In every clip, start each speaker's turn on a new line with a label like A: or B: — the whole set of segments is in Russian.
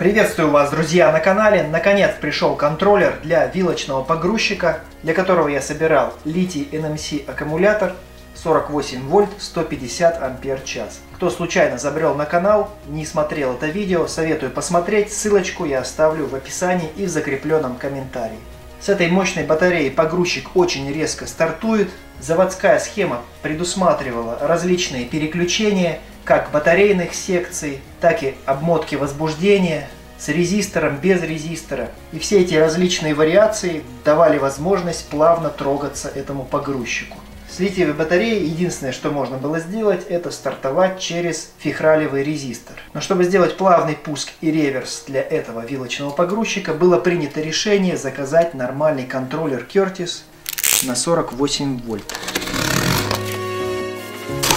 A: Приветствую вас, друзья, на канале. Наконец пришел контроллер для вилочного погрузчика, для которого я собирал литий NMC аккумулятор 48 вольт 150 ампер час. Кто случайно забрел на канал, не смотрел это видео, советую посмотреть. Ссылочку я оставлю в описании и в закрепленном комментарии. С этой мощной батареей погрузчик очень резко стартует. Заводская схема предусматривала различные переключения, как батарейных секций, так и обмотки возбуждения с резистором, без резистора. И все эти различные вариации давали возможность плавно трогаться этому погрузчику. С литиевой батареей единственное, что можно было сделать, это стартовать через фихралевый резистор. Но чтобы сделать плавный пуск и реверс для этого вилочного погрузчика, было принято решение заказать нормальный контроллер Curtis на 48 вольт.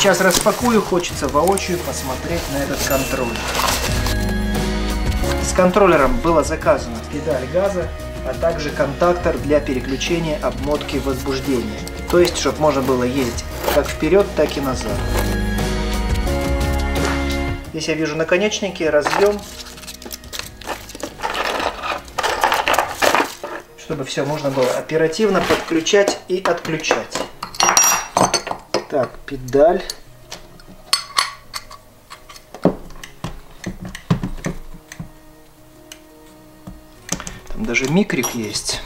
A: Сейчас распакую, хочется воочию посмотреть на этот контроллер. С контроллером была заказана педаль газа, а также контактор для переключения обмотки возбуждения. То есть, чтобы можно было ездить как вперед, так и назад. Здесь я вижу наконечники, разъем, чтобы все можно было оперативно подключать и отключать. Так, педаль. Там даже микрик есть.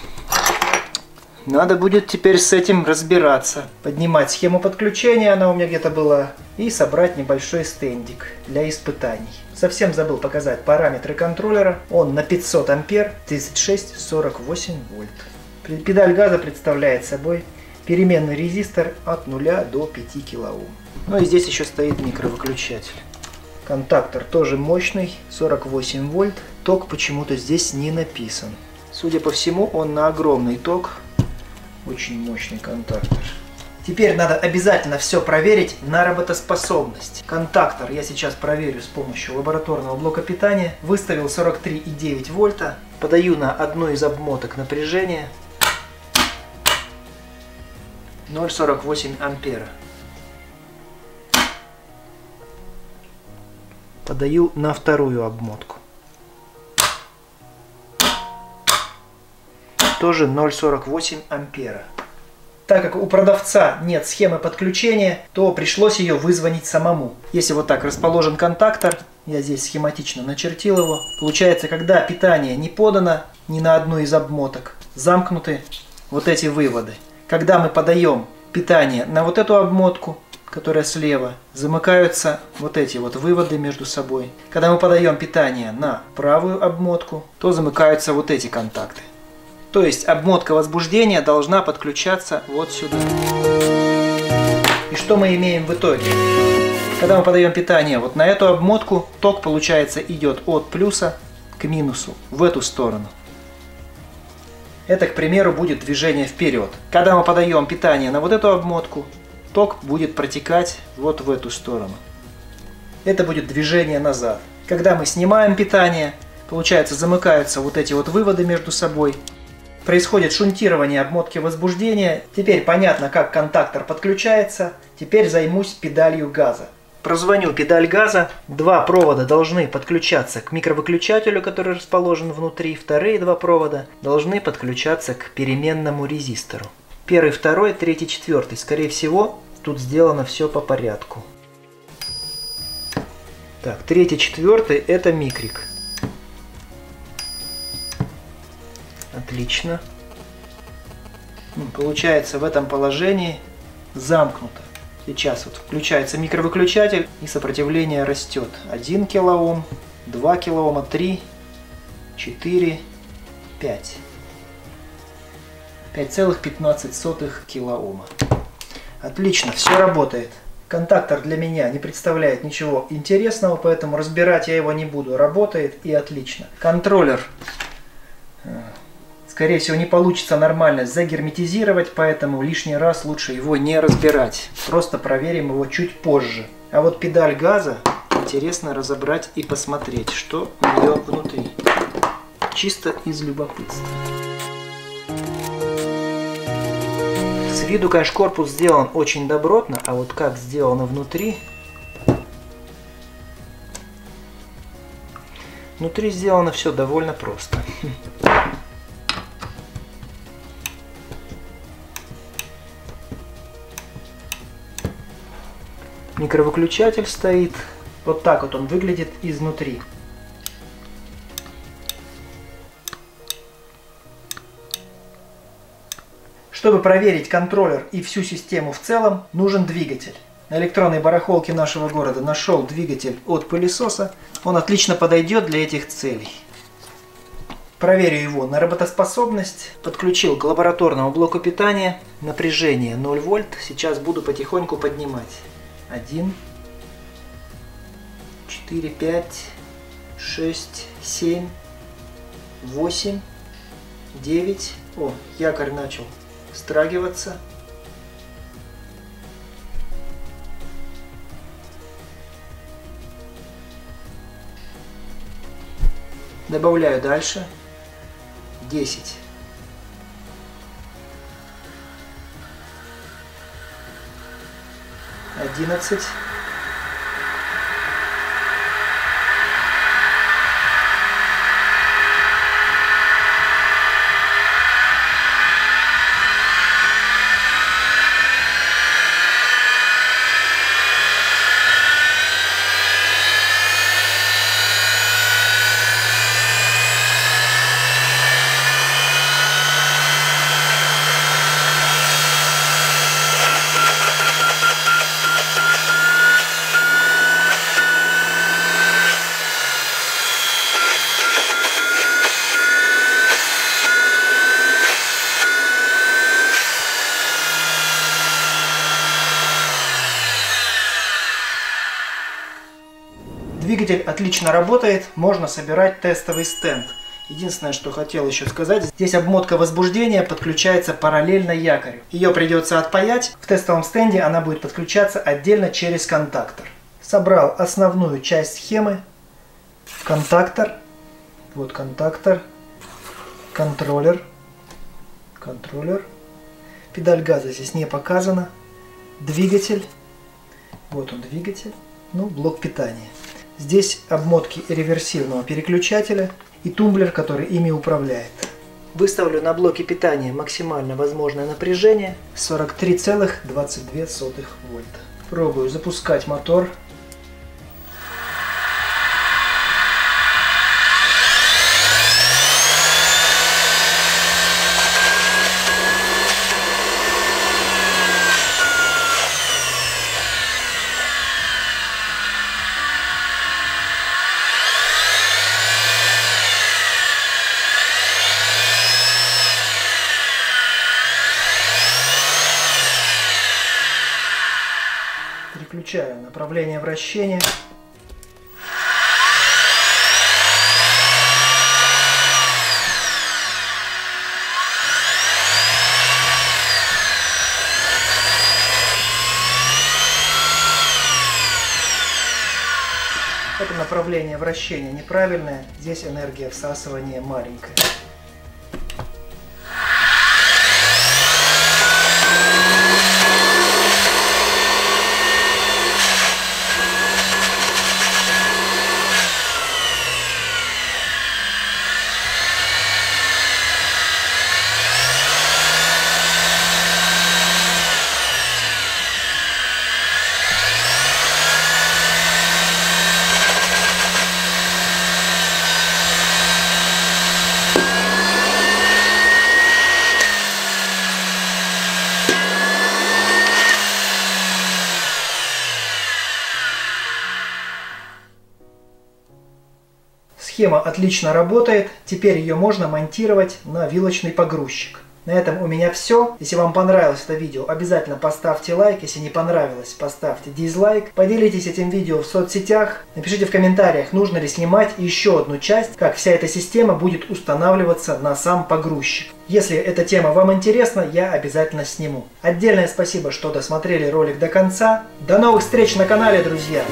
A: Надо будет теперь с этим разбираться. Поднимать схему подключения, она у меня где-то была, и собрать небольшой стендик для испытаний. Совсем забыл показать параметры контроллера. Он на 500 ампер, 36-48 вольт. Педаль газа представляет собой переменный резистор от 0 до 5 кОм. Ну и здесь еще стоит микровыключатель. Контактор тоже мощный, 48 вольт. Ток почему-то здесь не написан. Судя по всему, он на огромный ток. Очень мощный контактор. Теперь надо обязательно все проверить на работоспособность. Контактор я сейчас проверю с помощью лабораторного блока питания. Выставил 43,9 вольта. Подаю на одну из обмоток напряжения. 0,48 ампера. Подаю на вторую обмотку. Тоже 0,48 ампера. Так как у продавца нет схемы подключения, то пришлось ее вызвонить самому. Если вот так расположен контактор, я здесь схематично начертил его, получается, когда питание не подано ни на одну из обмоток, замкнуты вот эти выводы. Когда мы подаем питание на вот эту обмотку, которая слева, замыкаются вот эти вот выводы между собой. Когда мы подаем питание на правую обмотку, то замыкаются вот эти контакты. То есть обмотка возбуждения должна подключаться вот сюда. И что мы имеем в итоге? Когда мы подаем питание вот на эту обмотку, ток получается идет от плюса к минусу в эту сторону. Это, к примеру, будет движение вперед. Когда мы подаем питание на вот эту обмотку, ток будет протекать вот в эту сторону. Это будет движение назад. Когда мы снимаем питание, получается замыкаются вот эти вот выводы между собой. Происходит шунтирование обмотки возбуждения. Теперь понятно, как контактор подключается. Теперь займусь педалью газа. Прозвоню педаль газа. Два провода должны подключаться к микровыключателю, который расположен внутри. Вторые два провода должны подключаться к переменному резистору. Первый, второй, третий, четвертый. Скорее всего, тут сделано все по порядку. Так, третий, четвертый это микрик. Отлично. Получается в этом положении замкнуто. Сейчас вот включается микровыключатель и сопротивление растет. 1 килоом, 2 килоома, 3, 4, 5. 5,15 килоома. Отлично, все работает. Контактор для меня не представляет ничего интересного, поэтому разбирать я его не буду. Работает и отлично. Контроллер скорее всего, не получится нормально загерметизировать, поэтому лишний раз лучше его не разбирать. Просто проверим его чуть позже. А вот педаль газа интересно разобрать и посмотреть, что у нее внутри. Чисто из любопытства. С виду, конечно, корпус сделан очень добротно, а вот как сделано внутри, Внутри сделано все довольно просто. Микровыключатель стоит. Вот так вот он выглядит изнутри. Чтобы проверить контроллер и всю систему в целом, нужен двигатель. На электронной барахолке нашего города нашел двигатель от пылесоса. Он отлично подойдет для этих целей. Проверю его на работоспособность. Подключил к лабораторному блоку питания. Напряжение 0 вольт. Сейчас буду потихоньку поднимать. 1, 4, 5, 6, 7, 8, 9. О, якорь начал страгиваться. Добавляю дальше. 10. Одиннадцать. Двигатель отлично работает, можно собирать тестовый стенд. Единственное, что хотел еще сказать, здесь обмотка возбуждения подключается параллельно якорю. Ее придется отпаять, в тестовом стенде она будет подключаться отдельно через контактор. Собрал основную часть схемы, контактор, вот контактор, контроллер, контроллер, педаль газа здесь не показана, двигатель, вот он двигатель, ну блок питания. Здесь обмотки реверсивного переключателя и тумблер, который ими управляет. Выставлю на блоке питания максимально возможное напряжение 43,22 вольта. Пробую запускать мотор. Переключаю направление вращения. Это направление вращения неправильное, здесь энергия всасывания маленькая. Схема отлично работает, теперь ее можно монтировать на вилочный погрузчик. На этом у меня все. Если вам понравилось это видео, обязательно поставьте лайк. Если не понравилось, поставьте дизлайк. Поделитесь этим видео в соцсетях. Напишите в комментариях, нужно ли снимать еще одну часть, как вся эта система будет устанавливаться на сам погрузчик. Если эта тема вам интересна, я обязательно сниму. Отдельное спасибо, что досмотрели ролик до конца. До новых встреч на канале, друзья!